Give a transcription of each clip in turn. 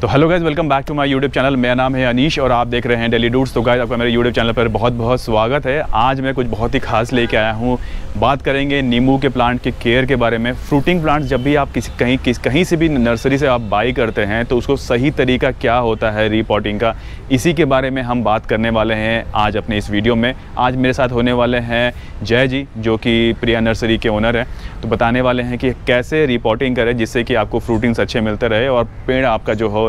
तो hello guys welcome back to my YouTube channel मेरा नाम है अनीश और आप देख रहे हैं डेली डूड्स तो गाइज़ आपका मेरे यूट्यूब चैनल पर बहुत बहुत स्वागत है। आज मैं कुछ बहुत ही खास लेके आया हूँ। बात करेंगे नींबू के प्लांट के केयर के बारे में। फ्रूटिंग प्लांट्स जब भी आप किसी, कहीं, किस, कहीं से भी नर्सरी से आप बाई करते हैं तो उसको सही तरीका क्या होता है रिपोर्टिंग का, इसी के बारे में हम बात करने वाले हैं आज अपने इस वीडियो में। आज मेरे साथ होने वाले हैं जय जी, जो कि प्रिया नर्सरी के ओनर हैं। तो बताने वाले हैं कि कैसे रिपोर्टिंग करें जिससे कि आपको फ्रूटिंग्स अच्छे मिलते रहे और पेड़ आपका जो हो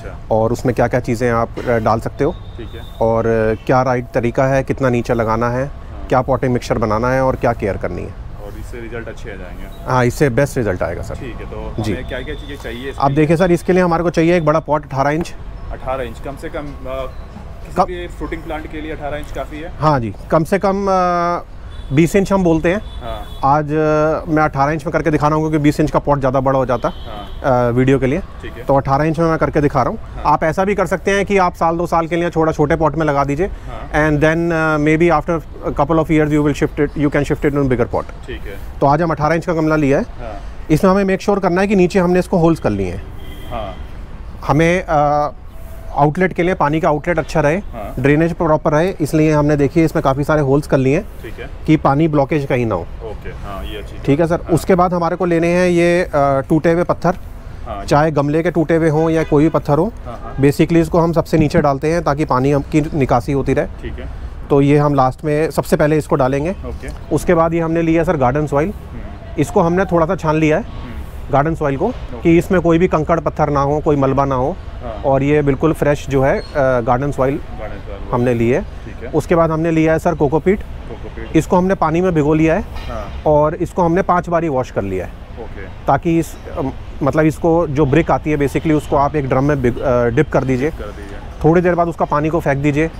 अच्छा। और उसमें क्या क्या चीज़ें आप डाल सकते हो? ठीक है। और क्या राइट तरीका है? कितना नीचे लगाना है? क्या पॉटिंग मिक्सचर बनाना है? और क्या केयर करनी है? और इससे रिज़ल्ट अच्छे आ जाएँगे। हाँ इससे बेस्ट रिज़ल्ट आएगा सर ठीक है तो जी। क्या क्या चीज़ें चाहिए आप देखिए सर इसके लिए हमारे को चाहिए एक बड़ा पॉट अठारह इंच अठारह इंच कम से कम फ्रूटिंग प्लांट के लिए अठारह इंच काफ़ी है। हाँ जी कम से कम बीस इंच हम बोलते हैं। हाँ। आज मैं अठारह इंच में करके दिखा रहा हूँ क्योंकि बीस इंच का पॉट ज़्यादा बड़ा हो जाता हाँ। वीडियो के लिए। तो 18 इंच में मैं करके दिखा रहा हूँ। आप ऐसा भी कर सकते हैं कि आप साल दो साल के लिए छोटा छोटे पॉट में लगा दीजिए। हाँ। And then maybe after couple of years you will shift it you can shift it in bigger pot ठीक है। तो आज हम 18 इंच का गमला लिया है। हाँ। इसमें हमें मेक श्योर करना है कि नीचे हमने इसको होल्स कर लिए हैं। हाँ। हमें आउटलेट के लिए पानी का आउटलेट अच्छा रहे हाँ। ड्रेनेज प्रॉपर रहे इसलिए हमने देखिए इसमें काफ़ी सारे होल्स कर लिए हैं ठीक है। कि पानी ब्लॉकेज कहीं ना हो। ओके हाँ ये ठीक है सर उसके बाद हमारे को लेने हैं ये टूटे हुए पत्थर। हाँ चाहे गमले के टूटे हुए हों या कोई भी पत्थर हो हाँ हाँ। बेसिकली इसको हम सबसे नीचे डालते हैं ताकि पानी की निकासी होती रहे। ठीक है। तो ये हम लास्ट में सबसे पहले इसको डालेंगे। ओके उसके बाद ये हमने लिया सर गार्डन सॉइल इसको हमने थोड़ा सा छान लिया है। गार्डन सॉइल को कि इसमें कोई भी कंकड़ पत्थर ना हो कोई मलबा ना हो। हाँ। और ये बिल्कुल फ्रेश जो है गार्डन सॉइल हमने लिए है। उसके बाद हमने लिया है सर कोकोपीट इसको हमने पानी में भिगो लिया है हाँ। और इसको हमने पाँच बारी वॉश कर लिया है। ताकि इस मतलब इसको जो ब्रिक आती है बेसिकली उसको आप एक ड्रम में डिप कर दीजिए। थोड़ी देर बाद उसका पानी को फेंक दीजिए।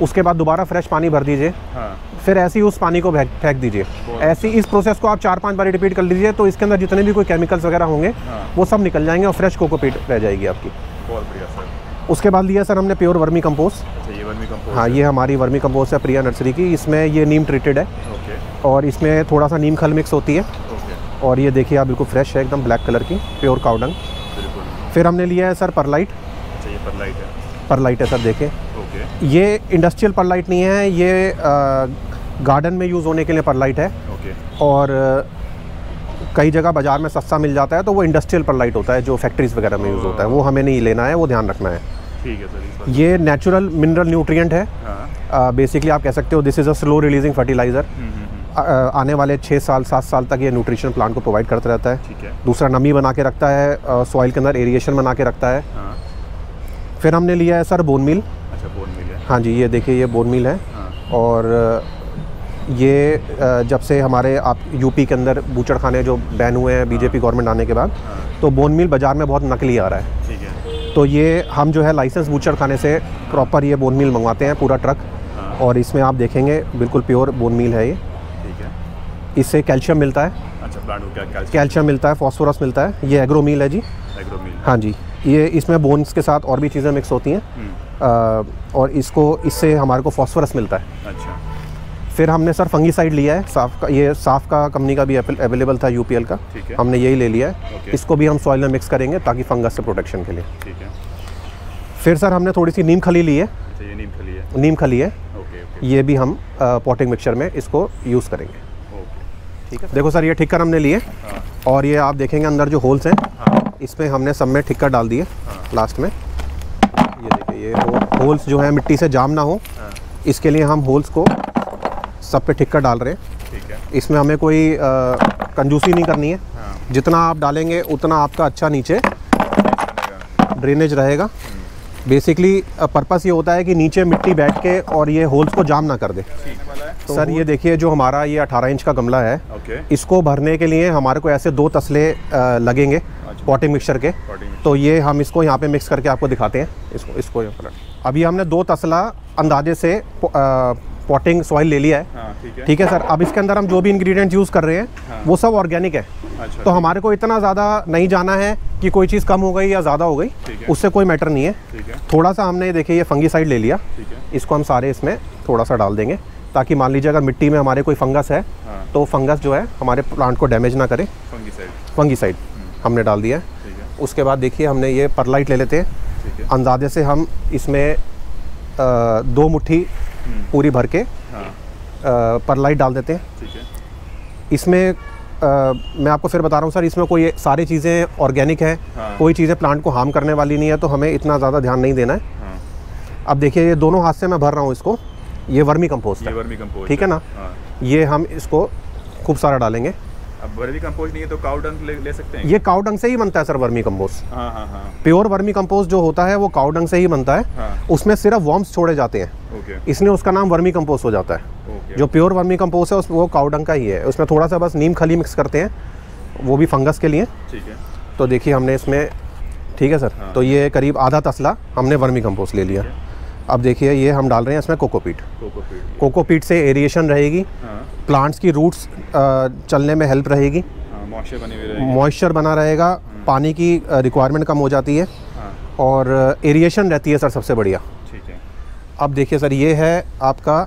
उसके बाद दोबारा फ्रेश पानी भर दीजिए। हाँ। फिर ऐसे ही उस पानी को फेंक दीजिए। ऐसे ही इस प्रोसेस को आप चार पाँच बार रिपीट कर लीजिए तो इसके अंदर जितने भी कोई केमिकल्स वगैरह होंगे हाँ। वो सब निकल जाएँगे और फ्रेश कोकोपीट रह जाएगी आपकी। बहुत बढ़िया सर। उसके बाद लिया सर हमने प्योर वर्मी कंपोस्ट अच्छा ये वर्मी कंपोस्ट हाँ ये हमारी वर्मी कंपोस्ट है प्रिया नर्सरी की। इसमें ये नीम ट्रीटेड है। और इसमें थोड़ा सा नीम खल मिक्स होती है। और ये देखिए आप बिल्कुल फ्रेश है एकदम ब्लैक कलर की प्योर काउडंग फिर हमने लिया है सर परलाइट अच्छा ये परलाइट है। परलाइट है सर देखें ओके ये इंडस्ट्रियल परलाइट नहीं है ये गार्डन में यूज़ होने के लिए परलाइट है। ओके और कई जगह बाज़ार में सस्ता मिल जाता है तो वो इंडस्ट्रियल परलाइट होता है जो फैक्ट्रीज वगैरह में यूज़ होता है। वो हमें नहीं लेना है वो ध्यान रखना है। ठीक है सर ये नेचुरल मिनरल न्यूट्रिएंट है। हाँ। बेसिकली आप कह सकते हो this is a slow releasing fertiliser hmm, hmm, hmm, आने वाले छः साल सात साल तक ये न्यूट्रिशन प्लांट को प्रोवाइड करता रहता है। ठीक है। दूसरा नमी बना के रखता है सॉइल के अंदर एरिएशन बना के रखता है। हाँ। फिर हमने लिया है सर बोन मिल अच्छा बोन मिल है। हाँ जी ये देखिए ये बोन मिल है। हाँ। और ये जब से हमारे आप यूपी के अंदर बूचड़ खाने जो बैन हुए हैं बीजेपी गवर्नमेंट आने के बाद हाँ। तो बोन मिल बाज़ार में बहुत नकली आ रहा है। ठीक है। तो ये हम जो है लाइसेंस बूचड़ खाने से प्रॉपर ये बोन मिल मंगवाते हैं पूरा ट्रक हाँ। और इसमें आप देखेंगे बिल्कुल प्योर बोन मिल है ये। ठीक है। इससे कैल्शियम मिलता है। अच्छा कैल्शियम मिलता है फॉस्फोरस मिलता है। ये एग्रो मिल है जी। एग्रो मिल हाँ जी। ये इसमें बोन्स के साथ और भी चीज़ें मिक्स होती हैं। हम्म, और इसको इससे हमारे को फॉस्फोरस मिलता है। अच्छा। फिर हमने सर फंगीसाइड लिया है साफ़ का ये साफ़ का कंपनी का भी अवेलेबल था यूपीएल का। ठीक है। हमने यही ले लिया है। इसको भी हम सॉइल में मिक्स करेंगे ताकि फंगस से प्रोटेक्शन के लिए। ठीक है। फिर सर हमने थोड़ी सी नीम खली ली है। अच्छा ये नीम खली है। नीम खली है। Okay okay. ये भी हम पॉटिंग मिक्सचर में इसको यूज़ करेंगे। ठीक है? देखो सर ये ठिक्कर हमने लिए। हाँ। और ये आप देखेंगे अंदर जो होल्स हैं हाँ। इसमें हमने सब में ठिक्कर डाल दिए हाँ। लास्ट में। ये देखिए ये हो, होल्स जो है मिट्टी से जाम ना हो। हाँ। इसके लिए हम होल्स को सब पे ठिक्कर डाल रहे हैं। ठीक है। इसमें हमें कोई अ, कंजूसी नहीं करनी है। हाँ। जितना आप डालेंगे उतना आपका अच्छा नीचे ड्रेनेज रहेगा। बेसिकली पर्पस ये होता है कि नीचे मिट्टी बैठ के और ये होल्स को जाम ना कर दे। है सर ये देखिए जो हमारा ये 18 इंच का गमला है ओके। इसको भरने के लिए हमारे को ऐसे दो तसले लगेंगे पॉटिंग मिक्सचर के। तो ये हम इसको यहाँ पे मिक्स करके आपको दिखाते हैं। इसको इसको अभी हमने दो तसला अंदाजे से पॉटिंग सॉइल ले लिया है। हाँ ठीक है। ठीक है सर? अब इसके अंदर हम जो भी इंग्रेडिएंट यूज़ कर रहे हैं हाँ। वो सब ऑर्गेनिक है। अच्छा। तो हमारे को इतना ज़्यादा नहीं जाना है कि कोई चीज़ कम हो गई या ज़्यादा हो गई उससे कोई मैटर नहीं है। है। थोड़ा सा हमने देखिए ये फंगी साइड ले लिया। इसको हम सारे इसमें थोड़ा सा डाल देंगे। ताकि मान लीजिए अगर मिट्टी में हमारे कोई फंगस है हाँ। तो फंगस जो है हमारे प्लांट को डैमेज ना करे। फंगी साइड हमने डाल दिया है। उसके बाद देखिए हमने ये परलाइट ले लेते हैं। अंदाजे से हम इसमें दो मुट्ठी हम्म। पूरी भर के हाँ। परलाइट डाल देते हैं। इसमें अ, मैं आपको फिर बता रहा हूँ सर इसमें कोई सारी चीज़ें ऑर्गेनिक हैं। हाँ। कोई चीज़ें प्लांट को हार्म करने वाली नहीं है तो हमें इतना ज़्यादा ध्यान नहीं देना है। हाँ। अब देखिए ये दोनों हाथ से मैं भर रहा हूँ इसको। ये वर्मी कंपोस्ट ये है वर्मी कंपोस्ट ठीक है ना? हाँ। ये हम इसको खूब सारा डालेंगे। अब वर्मी कंपोस्ट नहीं है तो काउ डंग ले, ले सकते हैं? ये काउ डंग से ही बनता है सर वर्मी कंपोस्ट हाँ हाँ हाँ। प्योर वर्मी कंपोस्ट जो होता है वो काउ डंग से ही बनता है। हाँ। उसमें सिर्फ़ वॉर्म्स छोड़े जाते हैं। ओके। इसलिए उसका नाम वर्मी कंपोस्ट हो जाता है। जो प्योर वर्मी कंपोस्ट है उस वो काउ डंग का ही है। उसमें थोड़ा सा बस नीम खली मिक्स करते हैं वो भी फंगस के लिए। ठीक है। तो देखिए हमने इसमें ठीक है सर? हाँ। तो ये करीब आधा तसला हमने वर्मी कंपोस्ट ले लिया। अब देखिए ये हम डाल रहे हैं इसमें कोकोपीट कोकोपीट कोकोपीट से एरिएशन रहेगी। हाँ। प्लांट्स की रूट्स चलने में हेल्प रहेगी। हाँ मॉइस्चर बनी रहेगी। मॉइस्चर बना रहेगा। पानी की रिक्वायरमेंट कम हो जाती है। हाँ। और एरिएशन रहती है सर सबसे बढ़िया। ठीक है। अब देखिए सर ये है आपका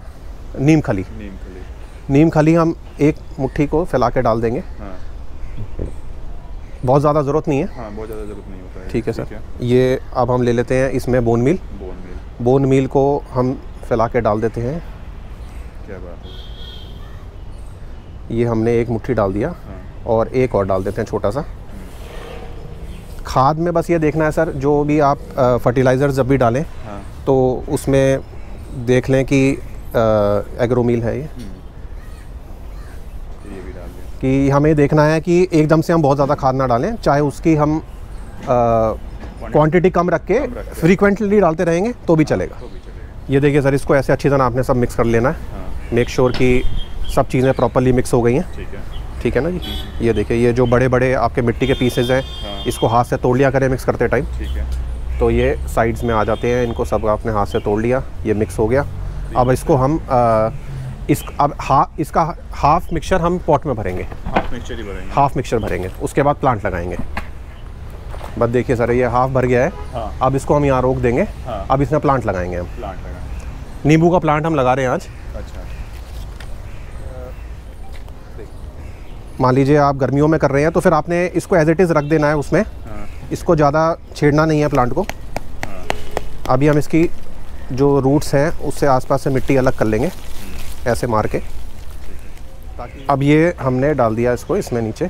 नीम खली। नीम खली। नीम खली हम एक मुट्ठी को फैला के डाल देंगे। हाँ। बहुत ज़्यादा ज़रूरत नहीं है। हाँ बहुत ज़्यादा ज़रूरत नहीं होता है। ठीक है सर। ये अब हम ले लेते हैं इसमें बोन मील। बोन मील को हम फैला के डाल देते हैं। क्या बात है? ये हमने एक मुट्ठी डाल दिया हाँ। और एक और डाल देते हैं छोटा सा। खाद में बस ये देखना है सर जो भी आप फर्टिलाइज़र जब भी डालें हाँ। तो उसमें देख लें कि एग्रोमील है ये। दिया। कि हमें देखना है कि एकदम से हम बहुत ज़्यादा खाद ना डालें चाहे उसकी हम क्वांटिटी कम रख के फ्रीक्वेंटली डालते रहेंगे तो भी चलेगा। तो भी चलेगा। ये देखिए सर इसको ऐसे अच्छी तरह आपने सब मिक्स कर लेना है। हाँ। मेक श्योर कि सब चीज़ें प्रॉपरली मिक्स हो गई हैं। ठीक है। ना जी? ये देखिए ये जो बड़े बड़े आपके मिट्टी के पीसेज हैं हाँ। इसको हाथ से तोड़ लिया करें मिक्स करते टाइम तो ये साइड्स में आ जाते हैं इनको सब आपने हाथ से तोड़ लिया ये मिक्स हो गया। अब इसको हम अ, इस अब हा इसका हाफ़ मिक्सचर हम पॉट में भरेंगे। हाफ़ मिक्सचर ही भरेंगे। हाफ़ मिक्सचर भरेंगे। उसके बाद प्लांट लगाएँगे। बस देखिए सर ये हाफ़ भर गया है। हाँ। अब इसको हम यहाँ रोक देंगे। हाँ। अब इसमें प्लांट लगाएँगे हम। प्लांट लगाएँगे। नींबू का प्लांट हम लगा रहे हैं आज। अच्छा। मान लीजिए आप गर्मियों में कर रहे हैं तो फिर आपने इसको एज इट इज़ रख देना है उसमें। हाँ। इसको ज़्यादा छेड़ना नहीं है प्लांट को। हाँ। अभी हम इसकी जो रूट्स हैं उससे आसपास से मिट्टी अलग कर लेंगे ऐसे मार के। अब ये हमने डाल दिया इसको इसमें नीचे।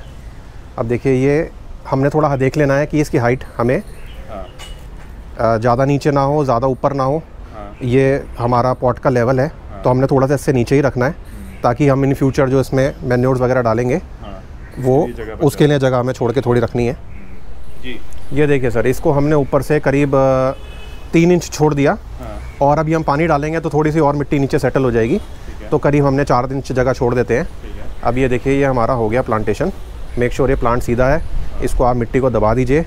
अब देखिए ये हमने थोड़ा देख लेना है कि इसकी हाइट हमें हाँ। ज़्यादा नीचे ना हो ज़्यादा ऊपर ना हो हाँ। ये हमारा पॉट का लेवल है। तो हमने थोड़ा सा इससे नीचे ही रखना है ताकि हम इन फ्यूचर जो इसमें मैन्योर्स वगैरह डालेंगे हाँ। वो उसके लिए जगह हमें छोड़ के थोड़ी रखनी है। जी। ये देखिए सर इसको हमने ऊपर से करीब तीन इंच छोड़ दिया। हाँ। और अभी हम पानी डालेंगे तो थोड़ी सी और मिट्टी नीचे सेटल हो जाएगी। तो करीब हमने चार इंच जगह छोड़ देते हैं। है। अब ये देखिए ये हमारा हो गया प्लांटेशन मेक श्योर ये प्लांट सीधा है। इसको आप मिट्टी को दबा दीजिए।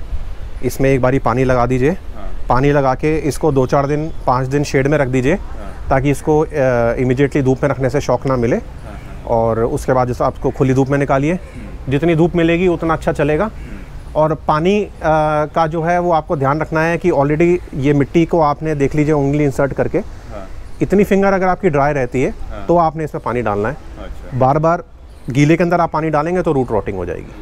इसमें एक बारी पानी लगा दीजिए। हाँ। पानी लगा के इसको दो चार दिन पाँच दिन शेड में रख दीजिए हाँ। ताकि इसको इमिडिएटली धूप में रखने से शौक ना मिले। हाँ और उसके बाद जैसे आपको खुली धूप में निकालिए। जितनी धूप मिलेगी उतना अच्छा चलेगा। और पानी अ, का जो है वो आपको ध्यान रखना है कि ऑलरेडी ये मिट्टी को आपने देख लीजिए उंगली इंसर्ट करके। इतनी फिंगर अगर आपकी ड्राई रहती है हाँ। तो आपने इसमें पानी डालना है। अच्छा। बार बार गीले के अंदर आप पानी डालेंगे तो रूट रॉटिंग हो जाएगी।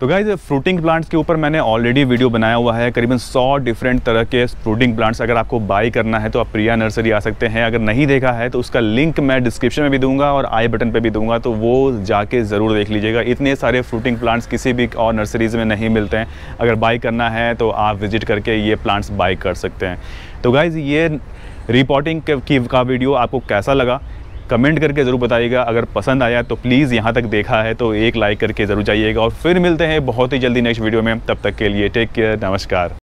तो गाइज़ फ्रूटिंग प्लांट्स के ऊपर मैंने ऑलरेडी वीडियो बनाया हुआ है, करीबन 100 डिफरेंट तरह के फ्रूटिंग प्लांट्स अगर आपको बाई करना है तो आप प्रिया नर्सरी आ सकते हैं। अगर नहीं देखा है तो उसका लिंक मैं डिस्क्रिप्शन में भी दूँगा और आई बटन पे भी दूँगा तो वो जाके ज़रूर देख लीजिएगा। इतने सारे फ्रूटिंग प्लांट्स किसी भी और नर्सरीज़ में नहीं मिलते हैं। अगर बाई करना है तो आप विज़िट करके ये प्लांट्स बाई कर सकते हैं। तो गाइज़ ये रिपोर्टिंग की, का वीडियो आपको कैसा लगा? कमेंट करके ज़रूर बताइएगा। अगर पसंद आया तो प्लीज़ यहाँ तक देखा है तो एक लाइक करके ज़रूर जाइएगा। और फिर मिलते हैं बहुत ही जल्दी नेक्स्ट वीडियो में। तब तक के लिए टेक केयर नमस्कार।